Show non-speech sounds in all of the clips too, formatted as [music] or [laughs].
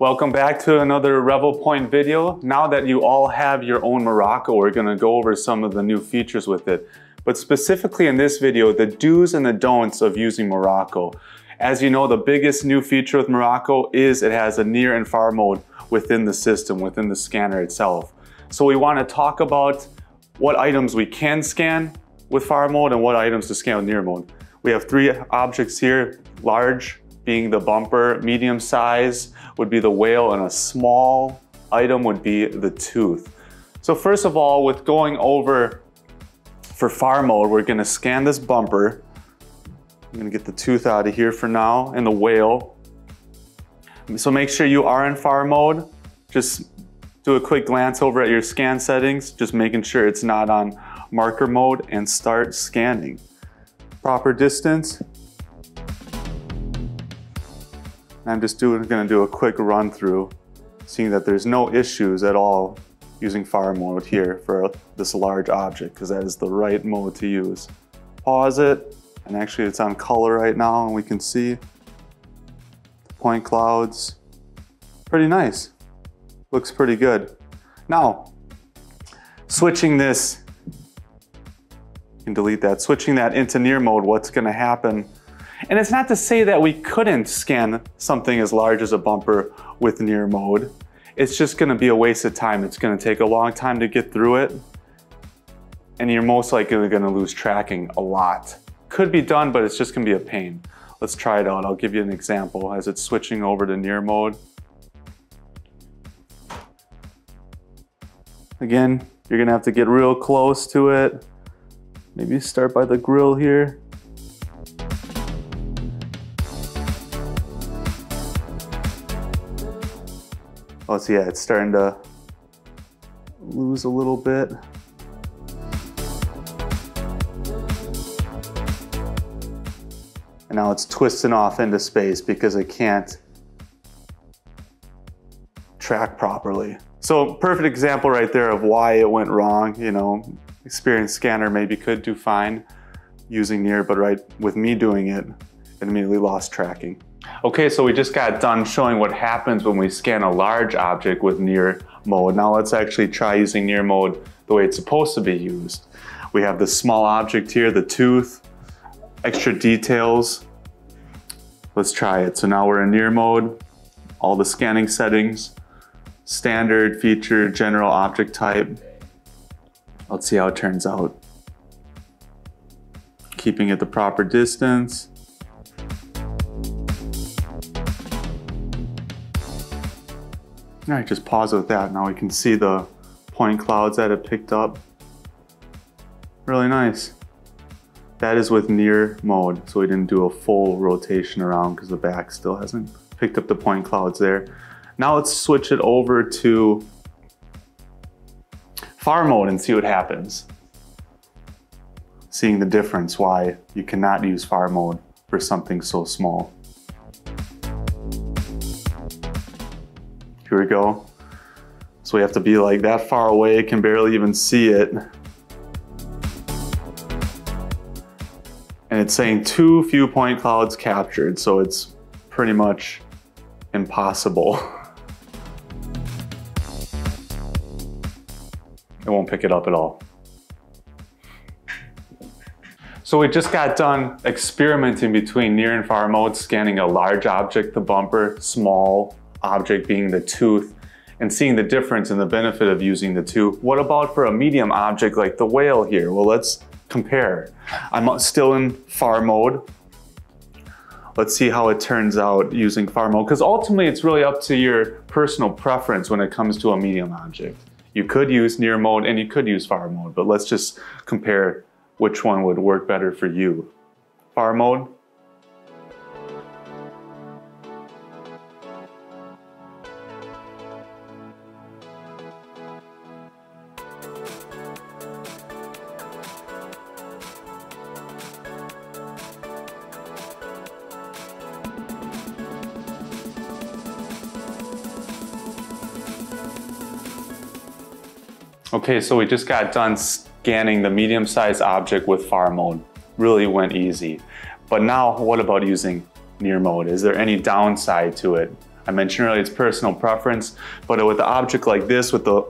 Welcome back to another Revopoint video. Now that you all have your own MIRACO, we're gonna go over some of the new features with it. But specifically in this video, the do's and the don'ts of using MIRACO. As you know, the biggest new feature with MIRACO is it has a near and far mode within the system, within the scanner itself. So we wanna talk about what items we can scan with far mode and what items to scan with near mode. We have three objects here, large, being the bumper, medium size would be the whale, and a small item would be the tooth. So first of all, with going over for far mode, we're gonna scan this bumper. I'm gonna get the tooth out of here for now, and the whale. So make sure you are in far mode. Just do a quick glance over at your scan settings, just making sure it's not on marker mode, and start scanning. Proper distance, I'm just gonna do a quick run through, seeing that there's no issues at all using far mode here for this large object, because that is the right mode to use. Pause it, and actually it's on color right now, and we can see the point clouds. Pretty nice. Looks pretty good. Now, switching this, you can delete that, switching that into near mode, what's gonna happen and it's not to say that we couldn't scan something as large as a bumper with near mode. It's just gonna be a waste of time. It's gonna take a long time to get through it. And you're most likely gonna lose tracking a lot. Could be done, but it's just gonna be a pain. Let's try it out. I'll give you an example as it's switching over to near mode. Again, you're gonna have to get real close to it. Maybe start by the grill here. Oh, so yeah, it's starting to lose a little bit. And now it's twisting off into space because it can't track properly. So perfect example right there of why it went wrong. You know, experienced scanner maybe could do fine using near, but right with me doing it, it immediately lost tracking. Okay, so we just got done showing what happens when we scan a large object with near mode. Now let's actually try using near mode the way it's supposed to be used. We have this small object here, the tooth, extra details. Let's try it. So now we're in near mode, all the scanning settings, standard, feature, general object type. Let's see how it turns out. Keeping it the proper distance. All right, just pause with that. Now we can see the point clouds that it picked up. Really nice. That is with near mode, so we didn't do a full rotation around because the back still hasn't picked up the point clouds there. Now let's switch it over to far mode and see what happens. Seeing the difference why you cannot use far mode for something so small. Here we go. So we have to be like that far away, can barely even see it. And it's saying too few point clouds captured, so it's pretty much impossible. [laughs] it won't pick it up at all. So we just got done experimenting between near and far modes, scanning a large object, the bumper, small, object being the tooth and seeing the difference and the benefit of using the two. What about for a medium object like the whale here? Well, let's compare. I'm still in far mode. Let's see how it turns out using far mode, because ultimately it's really up to your personal preference when it comes to a medium object. You could use near mode and you could use far mode, but let's just compare which one would work better for you. Far mode, Okay, so we just got done scanning the medium-sized object with far mode. Really went easy. But now what about using near mode? Is there any downside to it? I mentioned earlier it's personal preference, but with an object like this, with the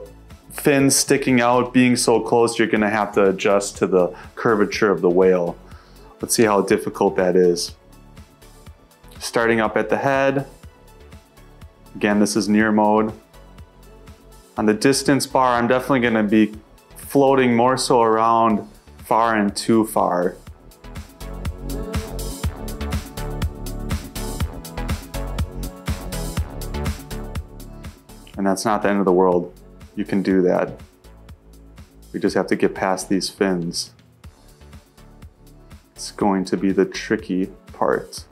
fins sticking out, being so close, you're gonna have to adjust to the curvature of the whale. Let's see how difficult that is. Starting up at the head. Again, this is near mode. On the distance bar, I'm definitely gonna be floating more so around far and too far. And that's not the end of the world. You can do that. We just have to get past these fins. It's going to be the tricky part.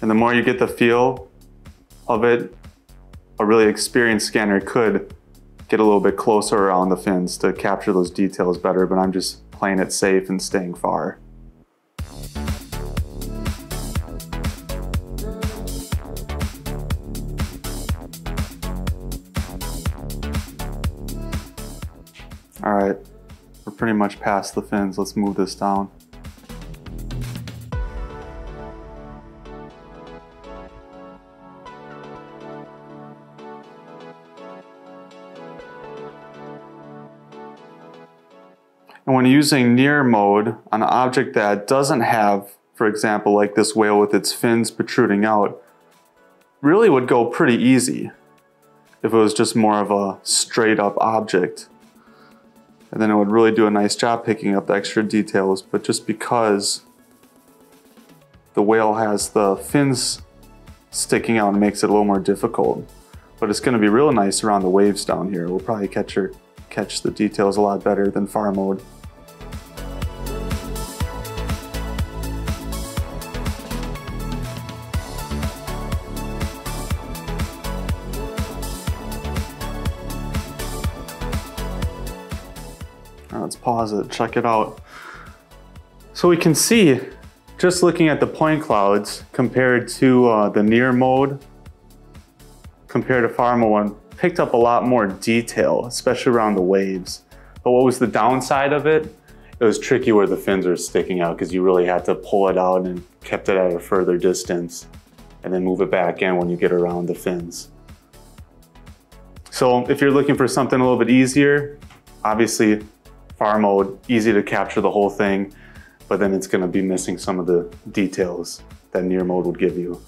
And the more you get the feel of it, a really experienced scanner could get a little bit closer around the fins to capture those details better, but I'm just playing it safe and staying far. All right, we're pretty much past the fins. Let's move this down. And when using near mode on an object that doesn't have, for example, like this whale with its fins protruding out, really would go pretty easy if it was just more of a straight up object. And then it would really do a nice job picking up the extra details, but just because the whale has the fins sticking out makes it a little more difficult. But it's gonna be real nice around the waves down here. We'll probably catch catch the details a lot better than far mode. Pause it, check it out. So we can see, just looking at the point clouds compared to uh, the near mode, compared to mode one, picked up a lot more detail, especially around the waves. But what was the downside of it? It was tricky where the fins are sticking out because you really had to pull it out and kept it at a further distance and then move it back in when you get around the fins. So if you're looking for something a little bit easier, obviously far mode, easy to capture the whole thing, but then it's gonna be missing some of the details that near mode would give you.